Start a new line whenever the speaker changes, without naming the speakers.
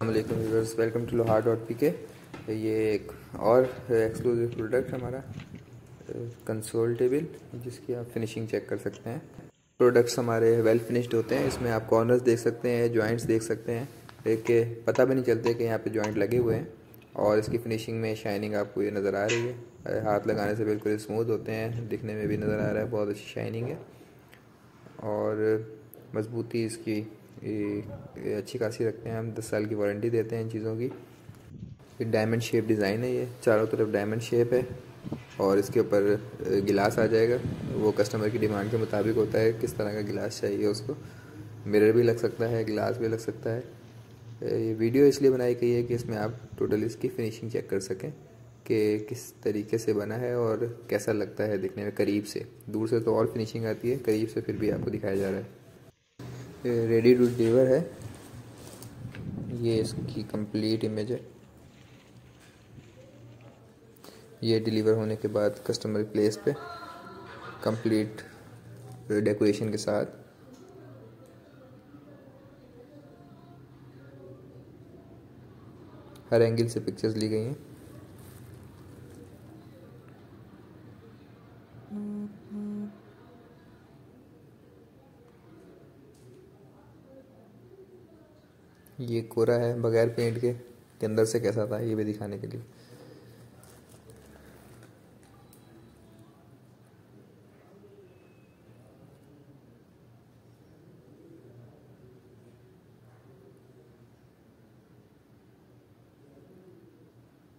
Allam welcome to Lohar dot P K ये एक और एक्सक्लूसिव प्रोडक्ट हमारा कंसोल टेबल जिसकी आप फिनिशिंग चेक कर सकते हैं। प्रोडक्ट्स हमारे वेल फिनिश्ड होते हैं, इसमें आप कॉर्नर्स देख सकते हैं जॉइंट्स देख सकते हैं। कि पता भी नहीं चलते कि यहाँ पे जॉइंट लगे हुए हैं, और इसकी फिनिशिंग में शाइनिंग आपको ये नज़र आ रही है। हाथ लगाने से बिल्कुल स्मूथ होते हैं, दिखने में भी नज़र आ रहा है, बहुत अच्छी शाइनिंग है। और मजबूती इसकी ये अच्छी खासी रखते हैं, हम दस साल की वारंटी देते हैं इन चीज़ों की। ये डायमंड शेप डिज़ाइन है ये, चारों तरफ़ डायमंड शेप है, और इसके ऊपर गिलास आ जाएगा। वो कस्टमर की डिमांड के मुताबिक होता है किस तरह का गिलास चाहिए उसको। मिरर भी लग सकता है गिलास भी लग सकता है। ये वीडियो इसलिए बनाई गई है कि इसमें आप टोटल इसकी फिनिशिंग चेक कर सकें कि किस तरीके से बना है और कैसा लगता है दिखने में करीब से। दूर से तो और फिनिशिंग आती है, करीब से फिर भी आपको दिखाया जा रहा है। रेडी टू डिलीवर है। ये इसकी कंप्लीट इमेज है। ये डिलीवर होने के बाद कस्टमर प्लेस पे कंप्लीट डेकोरेशन के साथ। हर एंगल से पिक्चर्स ली गई हैं। ये कोरा है बगैर पेंट के के अंदर से कैसा था ये भी दिखाने के लिए।